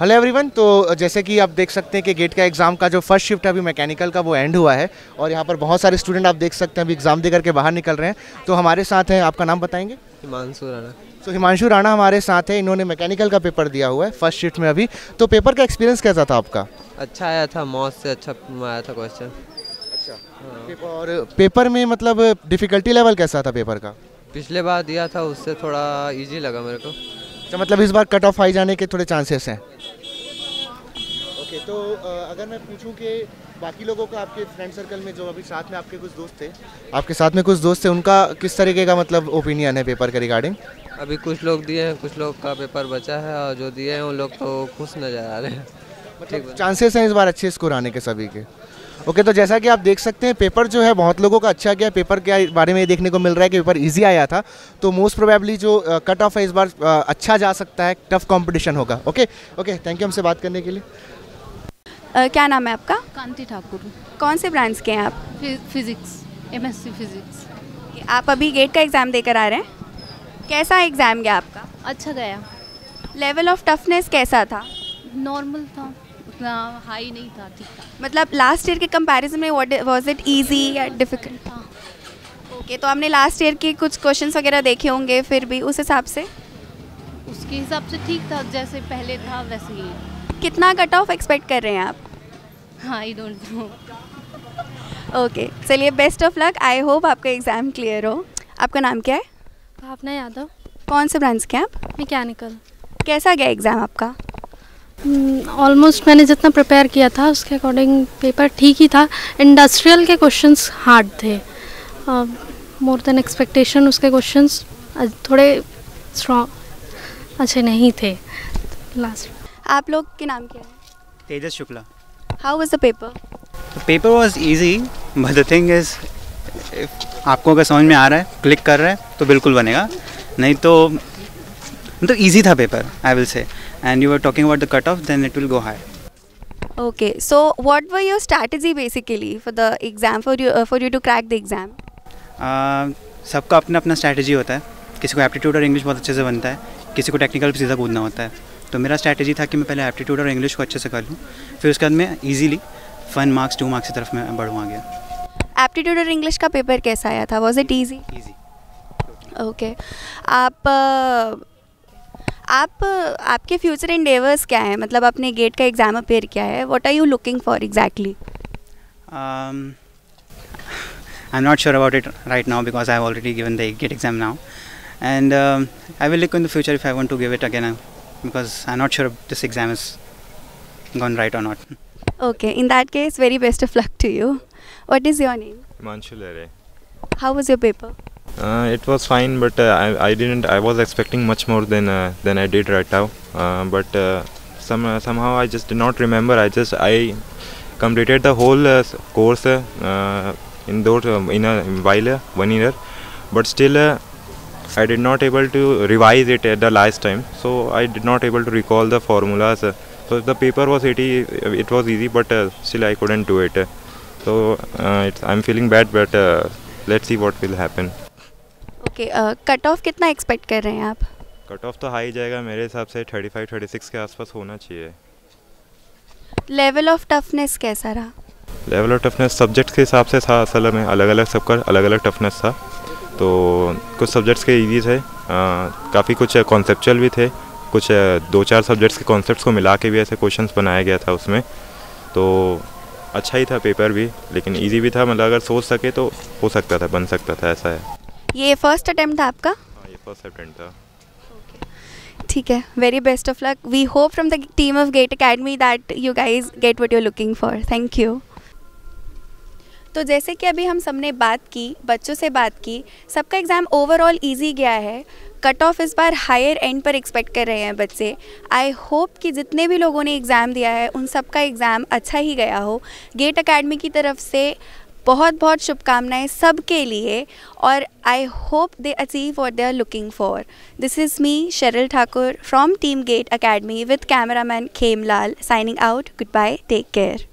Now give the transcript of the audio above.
Hello everyone तो जैसे कि आप देख सकते हैं कि गेट का एग्ज़ाम का जो फ़र्स्ट शिफ्ट है अभी मैकेनिकल का वो एंड हुआ है और यहाँ पर बहुत सारे स्टूडेंट आप देख सकते हैं अभी एग्ज़ाम दे करके बाहर निकल रहे हैं। तो हमारे साथ हैं आपका नाम बताएँगे? हिमांशु राणा। तो हिमांशु राणा हमारे साथ है इन्होंने मैकेनिकल का पेपर दिया हुआ है फ़र्स्ट शिफ्ट में अभी। तो पेपर का एक्सपीरियंस कैसा था आपका? अच्छा आया था मौत से अच्छा आया था क्वेश्चन अच्छा और पेपर में मतलब डिफ़िकल्टी लेवल कैसा था पेपर का? पिछले बार दिया था उससे थोड़ा इजी लगा मेरे को। अच्छा मतलब इस बार कट ऑफ़ आई जाने के थोड़े चांसेस हैं। ओके तो अगर मैं पूछूँ कि बाकी लोगों का आपके फ्रेंड सर्कल में जो अभी साथ में आपके कुछ दोस्त थे? आपके साथ में कुछ दोस्त थे उनका किस तरीके का मतलब ओपिनियन है पेपर के रिगार्डिंग अभी कुछ लोग दिए हैं कुछ लोग का पेपर बचा है और जो दिए हैं उन लोग तो खुश नज़र आ रहे हैं। मतलब चांसेस हैं। इस बार अच्छे स्कोर आने के सभी के। ओके okay, तो जैसा कि आप देख सकते हैं पेपर जो है बहुत लोगों का अच्छा गया। पेपर के बारे में ये देखने को मिल रहा है कि पेपर इजी आया था। तो मोस्ट प्रोबेबली जो कट ऑफ़ है इस बार अ, अच्छा जा सकता है टफ कंपटीशन होगा। ओके ओके थैंक यू हमसे बात करने के लिए। क्या नाम है आपका? कांति ठाकुर। कौन से ब्रांच के हैं आप? फिजिक्स एमएससी फिजिक्स आप अभी गेट का एग्ज़ाम देकर आ रहे हैं? कैसा एग्ज़ाम गया आपका? अच्छा गया। लेवल ऑफ़ टफनेस कैसा था? नॉर्मल था उतना हाई नहीं था ठीक था। मतलब लास्ट ईयर के कंपैरिजन में वाज इट इजी या डिफ़िकल्ट था ओके तो आपने लास्ट ईयर के कुछ क्वेश्चंस वगैरह देखे होंगे फिर भी उस हिसाब से? उसके हिसाब से ठीक था जैसे पहले था वैसे है। कितना कट ऑफ़ एक्सपेक्ट कर रहे हैं आप? हाँ आई डोंट नो ओके चलिए best of luck I hope आपका एग्ज़ाम क्लियर हो. आपका नाम क्या है? भावना यादव. कौन से ब्रांच के हैं आप? मैकेनिकल कैसा गया एग्ज़ाम आपका? ऑलमोस्ट मैंने जितना प्रिपेयर किया था उसके अकॉर्डिंग पेपर ठीक ही था. इंडस्ट्रियल के क्वेश्चंस हार्ड थे. मोर देन एक्सपेक्टेशन उसके क्वेश्चंस थोड़े स्ट्रॉन्ग अच्छे नहीं थे. लास्ट आप लोग के नाम क्या है? Tejas Shukla. How was the paper paper was easy, but the thing is, if आपको अगर समझ में आ रहा है क्लिक कर रहा है तो बिल्कुल बनेगा। नहीं तो मतलब easy था paper I will say and you are talking about the cut off then it will go high Okay, so what were your strategy basically for the exam for you uh, for you to crack the exam? सबका अपना अपना strategy होता है। किसी को aptitude और English बहुत अच्छे से बनता है। किसी को टेक्निकल सीधा कूदना होता है। तो मेरा स्ट्रैटेजी था कि मैं पहले एप्टीट्यूड और इंग्लिश को अच्छे से कर लूँ फिर उसके बाद मैं ईजीली फन मार्क्स टू मार्क्स की तरफ़ मैं बढ़ूँ आगे। एप्टीट्यूड और इंग्लिश का पेपर कैसा आया था? Was it easy easy okay आप आप आपके फ्यूचर इंडेवर्स क्या हैं? मतलब आपने गेट का एग्ज़ाम अपेयर किया है what are you looking for exactly Um, I'm not sure about it right now because I've already given the GATE exam now, and um, I will look in the future if I want to give it again. because I'm not sure if this exam is gone right or not. Okay, in that case, very best of luck to you. What is your name? Manchulere. How was your paper? Uh, it was fine, but uh, I, I didn't. I was expecting much more than uh, than I did right now. Uh, but uh, some uh, somehow I just did not remember. I just I completed the whole course in those um, in a while one year, but still I did not able to revise it at the last time. So I did not able to recall the formulas. Uh, so the paper was it, it was easy, but uh, still I couldn't do it. So uh, it's, I'm feeling bad, but uh, let's see what will happen. Okay cut off कितना expect कर रहे हैं आप cut off तो high जाएगा मेरे हिसाब से 35 36 के आसपास होना चाहिए लेवल ऑफ़ टफनेस कैसा रहा लेवल ऑफ़ टफनेस सब्जेक्ट्स के हिसाब से था असल में अलग अलग सबका अलग अलग टफनेस था तो कुछ सब्जेक्ट्स के ईजी थे काफ़ी कुछ कॉन्सेप्चुअल भी थे। कुछ दो चार सब्जेक्ट्स के कॉन्सेप्ट्स को मिला के भी ऐसे क्वेश्चंस बनाया गया था उसमें। तो अच्छा ही था पेपर भी लेकिन इजी भी था। मतलब अगर सोच सके तो हो सकता था बन सकता था ऐसा है। ये फ़र्स्ट अटैम्प्ट था आपका? हाँ ये फ़र्स्ट अटेम्प्ट था। ठीक है। Very best of luck we hope from the team of GATE academy that you guys get what you're looking for thank you तो जैसे कि अभी हम सबने बात की, बच्चों से बात की, सबका एग्ज़ाम ओवरऑल इजी गया है। कट ऑफ़ इस बार हायर एंड पर एक्सपेक्ट कर रहे हैं बच्चे। आई होप कि जितने भी लोगों ने एग्ज़ाम दिया है, उन सबका एग्ज़ाम अच्छा ही गया हो। गेट अकेडमी की तरफ़ से बहुत बहुत शुभकामनाएँ सबके लिए और I hope they achieve what they are looking for this is me Sharal Thakur from team GATE academy with cameraman Khemlal signing out goodbye take care